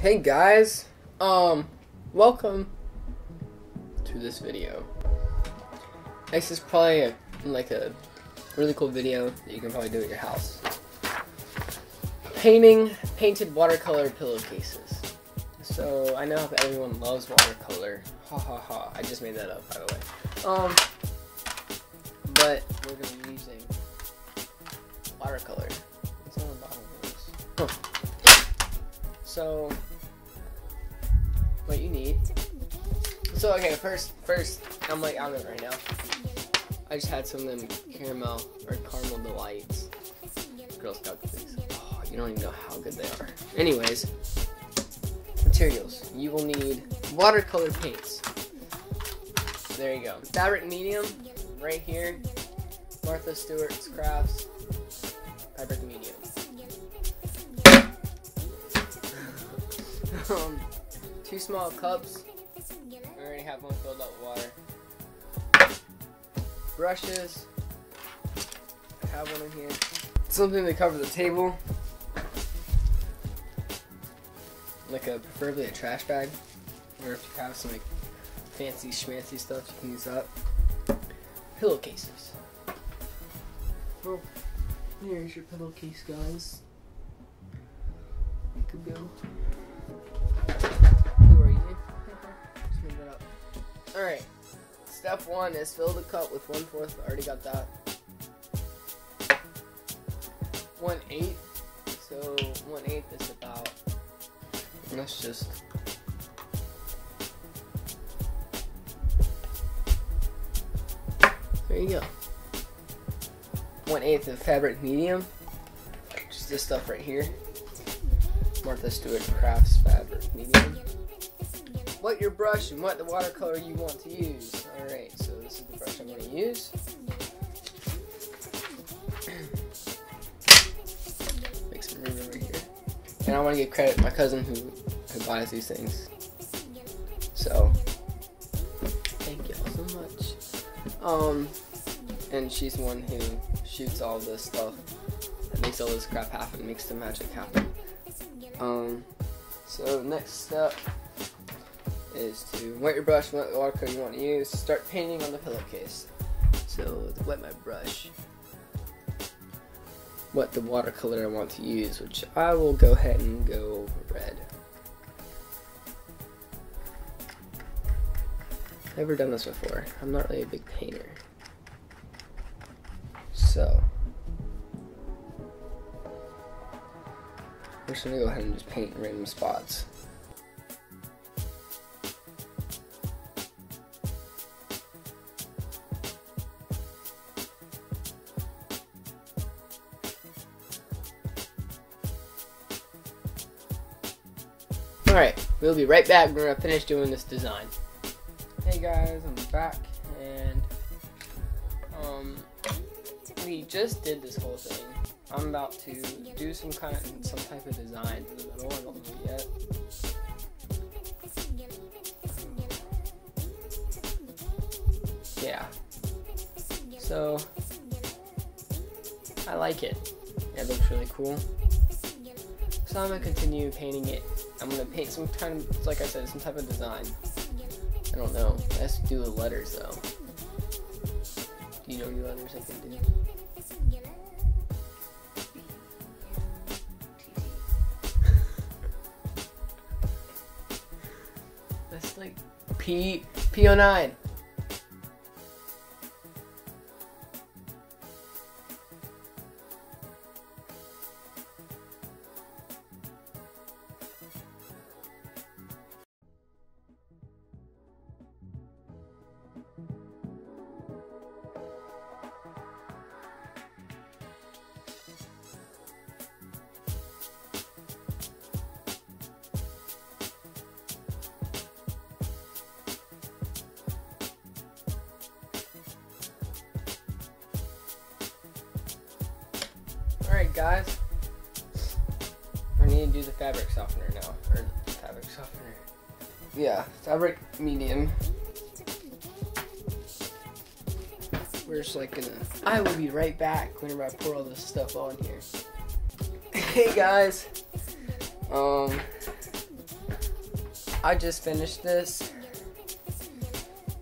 Hey guys, um, welcome to this video. This is probably a, like a really cool video that you can probably do at your house. Painting painted watercolor pillowcases. So I know everyone loves watercolor. Ha ha ha. I just made that up by the way. Um, but we're gonna be using watercolor. What's on the bottom of this? Huh. So, what you need. So okay, first, first, I'm like out of it right now. I just had some of them caramel or caramel delights. Girl Scout cookies. Oh, you don't even know how good they are. Anyways, materials. You will need watercolor paints. There you go. Fabric medium, right here. Martha Stewart's Crafts. Fabric medium. um, two small cups. I already have one filled up with water. Brushes. I have one in here. Something to cover the table. Like a preferably a trash bag. Or if you have some like fancy schmancy stuff, you can use that. Pillowcases. Well, here's your pillowcase, guys. You could go. Alright. Step one is fill the cup with one fourth. I already got that. One eighth. So one eighth is about. Let's just. There you go. One eighth of fabric medium. Just this stuff right here. Martha Stewart Crafts Fabric Medium. What your brush and what the watercolor you want to use. Alright, so this is the brush I'm going to use. Make some room over here. And I want to give credit to my cousin who, who buys these things. So, thank you all so much. Um, and she's the one who shoots all this stuff and makes all this crap happen, makes the magic happen. Um, so next step is to wet your brush, what watercolor you want to use, start painting on the pillowcase. So wet my brush, what the watercolor I want to use, which I will go ahead and go red. Never done this before. I'm not really a big painter. So I'm just gonna go ahead and just paint random spots. Alright, we'll be right back. We're gonna finish doing this design. Hey guys, I'm back and um we just did this whole thing. I'm about to do some kind of some type of design in the middle. I don't know yet. Yeah. So I like it. It looks really cool. So I'm gonna continue painting it. I'm gonna paint some kind of, like I said, some type of design. I don't know. I have to do the letters though. Do you know any letters I can do? That's like P P09. Guys, I need to do the fabric softener now, or fabric softener. Yeah, fabric medium. We're just like gonna, I will be right back whenever I pour all this stuff on here. hey guys, um, I just finished this.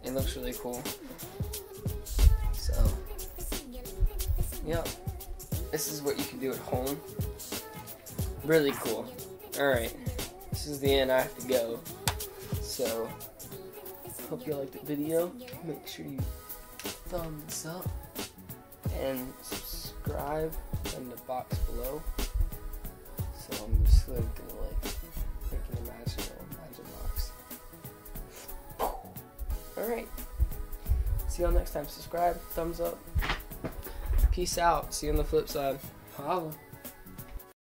It looks really cool. So, yep. This is what you can do at home. Really cool. Alright. This is the end. I have to go. So, hope you liked the video. Make sure you thumbs up and subscribe in the box below. So I'm just like gonna like make an imaginary imagine box. Alright. See y'all next time. Subscribe, thumbs up. Peace out. See you on the flip side. Holla.